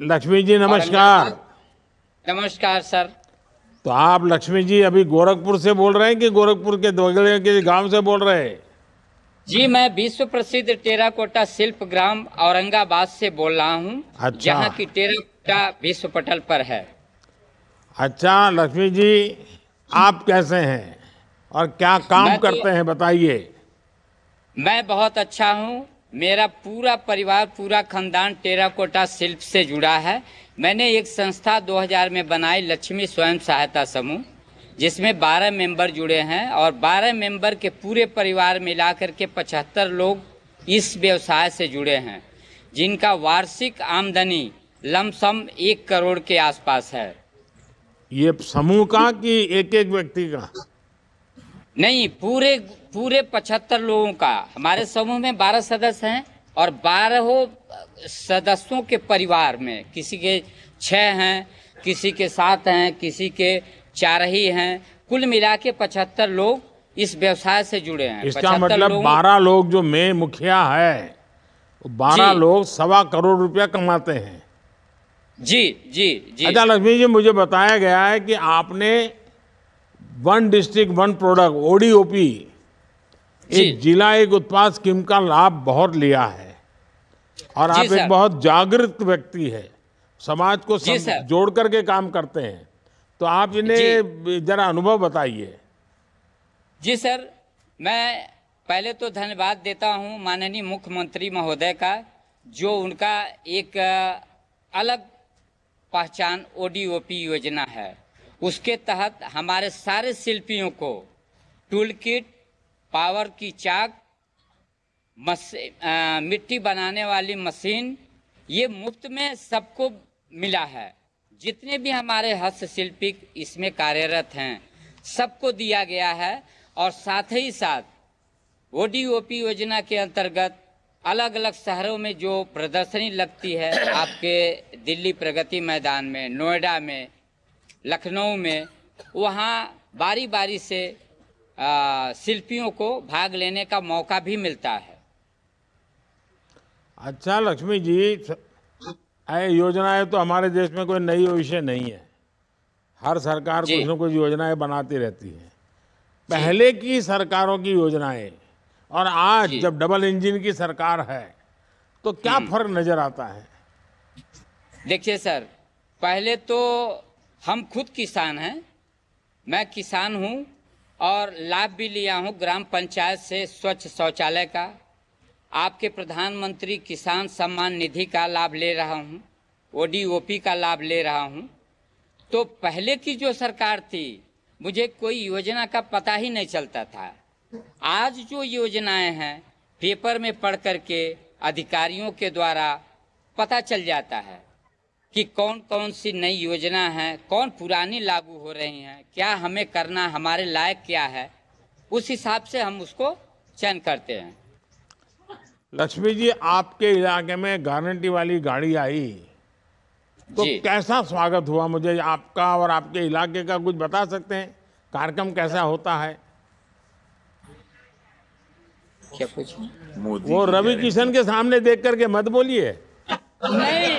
लक्ष्मी जी नमस्कार। नमस्कार। सर। तो आप लक्ष्मी जी अभी गोरखपुर से बोल रहे हैं कि गोरखपुर के बगल के गाँव से बोल रहे हैं? जी मैं विश्व प्रसिद्ध टेराकोटा शिल्प ग्राम औरंगाबाद से बोल रहा हूँ। अच्छा। जहाँ की टेराकोटा विश्व पटल पर है। अच्छा लक्ष्मी जी आप कैसे हैं? और क्या काम तो- करते हैं बताइए। मैं बहुत अच्छा हूँ। मेरा पूरा परिवार, पूरा खानदान टेराकोटा शिल्प से जुड़ा है। मैंने एक संस्था 2000 में बनाई, लक्ष्मी स्वयं सहायता समूह, जिसमें 12 मेंबर जुड़े हैं और 12 मेंबर के पूरे परिवार मिला करके 75 लोग इस व्यवसाय से जुड़े हैं, जिनका वार्षिक आमदनी लमसम एक करोड़ के आसपास है। ये समूह का कि? एक एक व्यक्ति का। नहीं पूरे पूरे पचहत्तर लोगों का। हमारे समूह में बारह सदस्य हैं और बारह सदस्यों के परिवार में। किसी के छः हैं किसी के सात हैं किसी के चार ही हैं। कुल मिला के पचहत्तर लोग इस व्यवसाय से जुड़े हैं। इसका मतलब बारह लोग जो मैं मुखिया है बारह लोग सवा करोड़ रुपया कमाते हैं। जी जी जी। अच्छा लक्ष्मी जी मुझे बताया गया है कि आपने one district one product ODOP एक जिला एक उत्पाद स्कीम का लाभ बहुत लिया है। और आप एक बहुत जागृत व्यक्ति है। समाज को सम, जोड़ करके काम करते हैं। तो आप इन्हें जरा अनुभव बताइए। जी सर मैं पहले तो धन्यवाद देता हूँ माननीय मुख्यमंत्री महोदय का जो उनका एक अलग पहचान ओडीओपी योजना है। उसके तहत हमारे सारे शिल्पियों को टूल किट पावर की चाक मस अ, मिट्टी बनाने वाली मशीन ये मुफ़्त में सबको मिला है। जितने भी हमारे हस्तशिल्पी इसमें कार्यरत हैं सबको दिया गया है और साथ ही साथ ओडीओपी योजना के अंतर्गत अलग अलग शहरों में जो प्रदर्शनी लगती है आपके दिल्ली प्रगति मैदान में नोएडा में लखनऊ में वहाँ बारी बारी से शिल्पियों को भाग लेने का मौका भी मिलता है। अच्छा लक्ष्मी जी योजनाएँ तो हमारे देश में कोई नई विषय नहीं है। हर सरकार कुछ न कुछ योजनाएँ बनाती रहती है। पहले की सरकारों की योजनाएँ और आज जब डबल इंजन की सरकार है तो क्या फ़र्क नज़र आता है? देखिए सर पहले तो हम खुद किसान हैं। मैं किसान हूँ और लाभ भी लिया हूँ ग्राम पंचायत से स्वच्छ शौचालय का। आपके प्रधानमंत्री किसान सम्मान निधि का लाभ ले रहा हूँ ओडीओपी का लाभ ले रहा हूँ। तो पहले की जो सरकार थी, मुझे कोई योजना का पता ही नहीं चलता था। आज जो योजनाएँ हैं, पेपर में पढ़ करके अधिकारियों के द्वारा पता चल जाता है। कि कौन कौन सी नई योजना है कौन पुरानी लागू हो रही हैं क्या हमें करना हमारे लायक क्या है उस हिसाब से हम उसको चयन करते हैं। लक्ष्मी जी आपके इलाके में गारंटी वाली गाड़ी आई। तो कैसा स्वागत हुआ मुझे? आपका और आपके इलाके का कुछ बता सकते हैं? कार्यक्रम कैसा होता है? क्या पूछे मोदी वो रवि किशन के सामने देख करके मत बोलिए। नहीं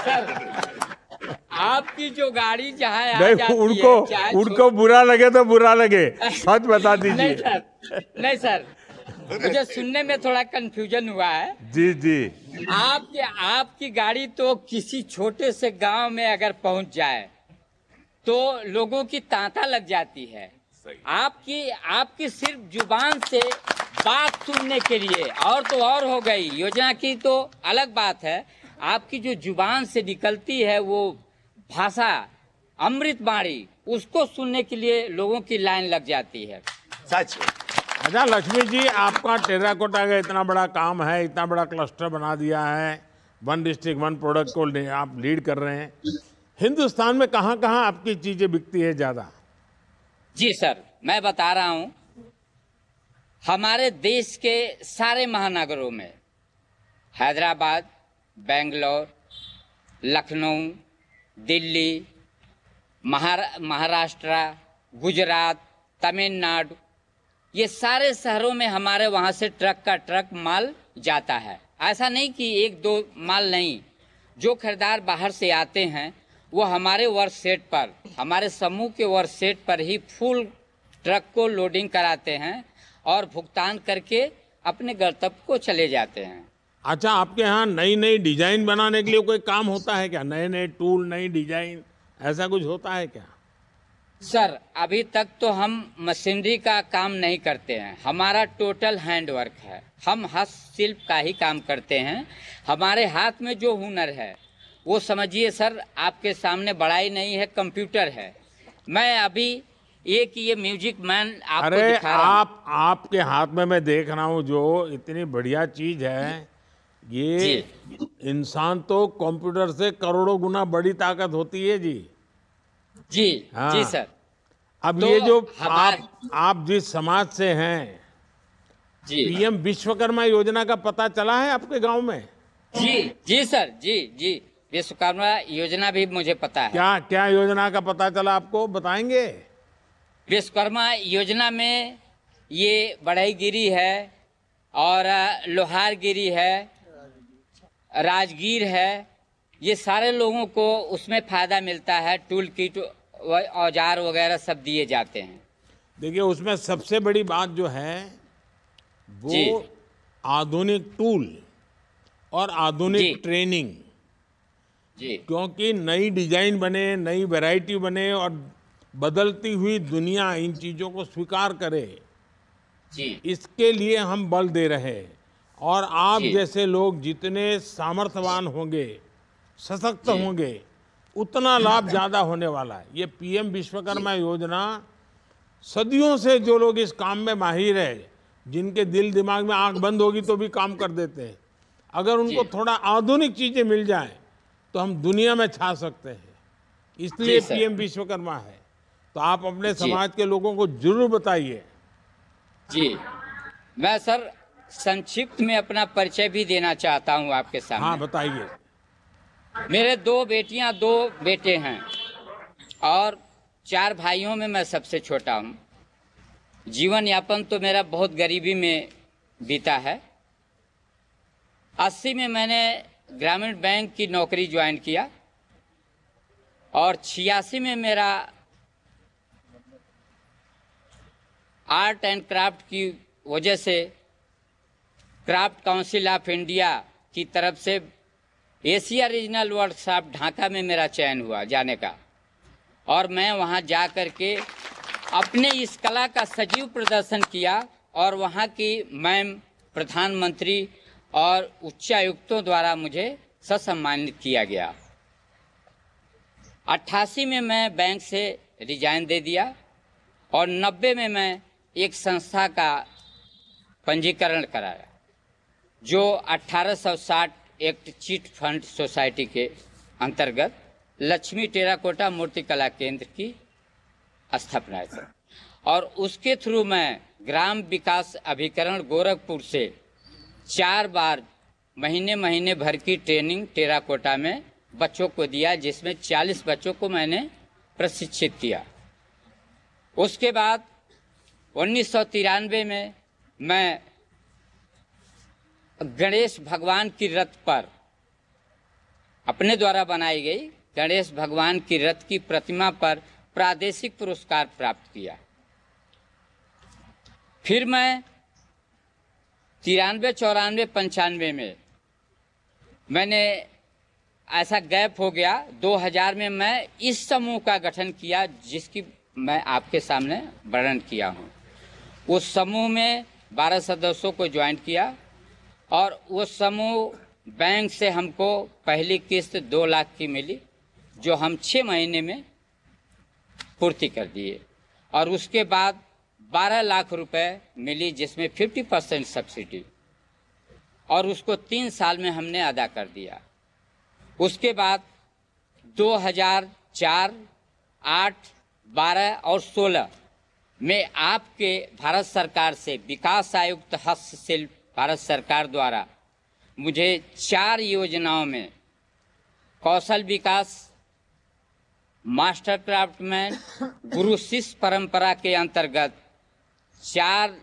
सर आपकी जो गाड़ी जहाँ नहीं उनको उनको बुरा लगे तो बुरा लगे। सच बता दीजिए। नहीं सर नहीं सर मुझे सुनने में थोड़ा कंफ्यूजन हुआ है। जी जी। आपके आपकी गाड़ी तो किसी छोटे से गाँव में अगर पहुँच जाए तो लोगों की तांता लग जाती है। आपकी आपकी सिर्फ़ ज़ुबान से बात सुनने के लिए। और तो और हो गई। योजना की तो अलग बात है। आपकी जो ज़ुबान से निकलती है वो भाषा अमृत बाणी उसको सुनने के लिए लोगों की लाइन लग जाती है। सच। अच्छा लक्ष्मी जी आपका टेराकोटा का इतना बड़ा काम है इतना बड़ा क्लस्टर बना दिया है। वन डिस्ट्रिक्ट वन प्रोडक्ट को ले- आप लीड कर रहे हैं। हिंदुस्तान में कहाँ कहाँ आपकी चीज़ें बिकती है ज़्यादा? जी सर मैं बता रहा हूँ हमारे देश के सारे महानगरों में हैदराबाद बेंगलोर लखनऊ दिल्ली, महारा, महाराष्ट्र, गुजरात, तमिलनाडु, ये सारे शहरों में हमारे वहाँ से ट्रक का ट्रक माल जाता है। ऐसा नहीं कि एक दो माल नहीं, जो खरीदार बाहर से आते हैं, वो हमारे वर्क सेट पर, हमारे समूह के वर्क सेट पर ही फुल ट्रक को लोडिंग कराते हैं और भुगतान करके अपने गंतव्य को चले जाते हैं। अच्छा आपके यहाँ नई नई डिज़ाइन बनाने के लिए कोई काम होता है क्या? नए नए टूल नई डिज़ाइन ऐसा कुछ होता है क्या? सर अभी तक तो हम मशीनरी का काम नहीं करते हैं। हमारा टोटल हैंड वर्क है। हम हस्तशिल्प का ही काम करते हैं। हमारे हाथ में जो हुनर है वो समझिए सर आपके सामने बड़ाई नहीं है कंप्यूटर है। मैं अभी एक ये म्यूज़िक मैन आपको अरे दिखा रहा हूँ। आप आपके हाथ में मैं देख रहा हूँ जो इतनी बढ़िया चीज़ है। ये इंसान तो कंप्यूटर से करोड़ों गुना बड़ी ताकत होती है जी। जी हाँ। जी सर। अब तो ये जो आप आप जिस समाज से हैं जी। पीएम विश्वकर्मा योजना का पता चला है आपके गाँव में? जी जी सर जी जी। विश्वकर्मा योजना भी मुझे पता है। क्या क्या योजना का पता चला आपको बताएँगे? विश्वकर्मा योजना में ये बढ़ईगिरी है और लोहारगिरी है राजगीर है ये सारे लोगों को उसमें फ़ायदा मिलता है टूल किट औज़ार वगैरह सब दिए जाते हैं। देखिए उसमें सबसे बड़ी बात जो है वो आधुनिक टूल और आधुनिक। ट्रेनिंग। जी। क्योंकि नई डिज़ाइन बने नई वैरायटी बने और बदलती हुई दुनिया इन चीज़ों को स्वीकार करे जी। इसके लिए हम बल दे रहे हैं। और आप जैसे लोग जितने सामर्थ्यवान होंगे सशक्त होंगे उतना लाभ ज़्यादा होने वाला है। ये पीएम विश्वकर्मा योजना सदियों से जो लोग इस काम में माहिर है जिनके दिल दिमाग में आँख बंद होगी तो भी काम कर देते हैं। अगर उनको थोड़ा आधुनिक चीज़ें मिल जाएँ तो हम दुनिया में छा सकते हैं। इसलिए। पीएम विश्वकर्मा है। तो आप अपने समाज के लोगों को ज़रूर बताइए। जी। मैं सर संक्षिप्त में अपना परिचय भी देना चाहता हूँ आपके सामने। हाँ बताइए। मेरे दो बेटियाँ दो बेटे हैं और चार भाइयों में मैं सबसे छोटा हूँ। जीवन यापन तो मेरा बहुत गरीबी में बीता है। अस्सी में मैंने ग्रामीण बैंक की नौकरी ज्वाइन किया और छियासी में मेरा आर्ट एंड क्राफ्ट की वजह से क्राफ्ट काउंसिल ऑफ़ इंडिया की तरफ़ से एशिया रीजनल वर्कशॉप ढाका में मेरा चयन हुआ जाने का। और मैं वहाँ जा कर के अपने इस कला का सजीव प्रदर्शन किया और वहाँ की मैम, प्रधानमंत्री और उच्चायुक्तों द्वारा मुझे ससम्मानित किया गया। अट्ठासी में मैं बैंक से रिजाइन दे दिया और नब्बे में मैं एक संस्था का पंजीकरण कराया। जो 1860 एक्ट चीट फंड सोसाइटी के अंतर्गत लक्ष्मी टेराकोटा मूर्ति कला केंद्र की स्थापना है और उसके थ्रू मैं ग्राम विकास अभिकरण गोरखपुर से चार बार महीने महीने भर की ट्रेनिंग टेराकोटा में बच्चों को दिया, जिसमें 40 बच्चों को मैंने प्रशिक्षित किया। उसके बाद उन्नीस सौ तिरानवे में मैं गणेश भगवान की रथ पर अपने द्वारा बनाई गई गणेश भगवान की रथ की प्रतिमा पर प्रादेशिक पुरस्कार प्राप्त किया। फिर मैं तिरानवे, चौरानवे, पंचानवे में मैंने ऐसा गैप हो गया। 2000 में मैं इस समूह का गठन किया जिसकी मैं आपके सामने वर्णन किया हूँ। उस समूह में 12 सदस्यों को ज्वाइन किया। और वो समूह बैंक से हमको पहली किस्त दो लाख की मिली जो हम छः महीने में पूर्ति कर दिए। और उसके बाद बारह लाख रुपए मिली जिसमें फिफ्टी परसेंट सब्सिडी। और उसको तीन साल में हमने अदा कर दिया। उसके बाद 2004, 8, 12 और 16 में आपके भारत सरकार से विकास आयुक्त हस्तशिल्प भारत सरकार द्वारा मुझे चार योजनाओं में कौशल विकास मास्टर क्राफ्टमैन गुरु शिष्य परंपरा के अंतर्गत चार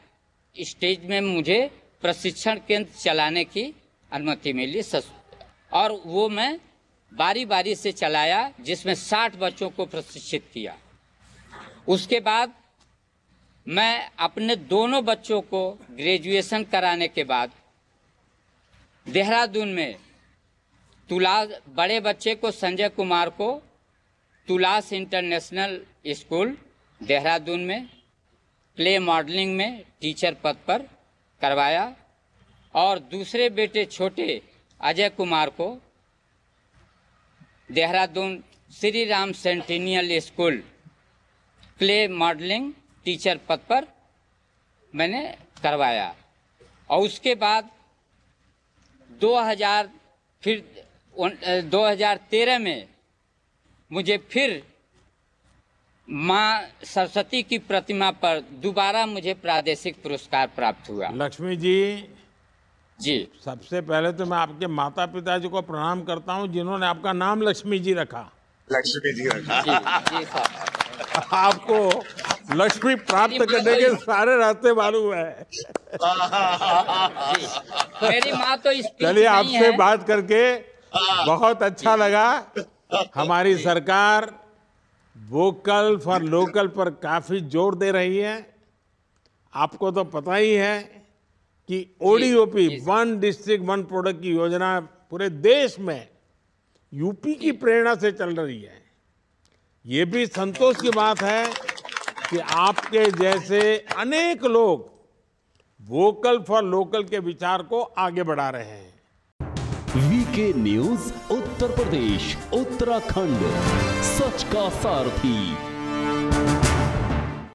स्टेज में मुझे प्रशिक्षण केंद्र चलाने की अनुमति मिली और वो मैं बारी बारी से चलाया, जिसमें 60 बच्चों को प्रशिक्षित किया। उसके बाद मैं अपने दोनों बच्चों को ग्रेजुएशन कराने के बाद देहरादून में तुला, बड़े बच्चे को संजय कुमार को तुलास इंटरनेशनल स्कूल देहरादून में प्ले मॉडलिंग में टीचर पद पर करवाया और दूसरे बेटे छोटे अजय कुमार को Dehradun Shri Ram centennial school play modelling teacher पद पर मैंने करवाया। और उसके बाद 2000 फिर उन- अ, 2013 में मुझे फिर माँ सरस्वती की प्रतिमा पर दोबारा मुझे प्रादेशिक पुरस्कार प्राप्त हुआ। लक्ष्मी जी जी। सबसे पहले तो मैं आपके माता पिता जी को प्रणाम करता हूँ जिन्होंने आपका नाम लक्ष्मी जी रखा। लक्ष्मी जी रखा। जी जी आपको लक्ष्मी प्राप्त करने के सारे रास्ते मालूम है। मेरी माँ तो इस चलिए आपसे बात करके बहुत अच्छा लगा। हमारी सरकार वोकल फॉर लोकल पर काफ़ी ज़ोर दे रही है। आपको तो पता ही है कि ODOP one district one product की योजना पूरे देश में यूपी की प्रेरणा से चल रही है। ये भी संतोष की बात है कि आपके जैसे अनेक लोग वोकल फॉर लोकल के विचार को आगे बढ़ा रहे हैं। VK news, Uttar Pradesh, Uttarakhand. सच का सारथी।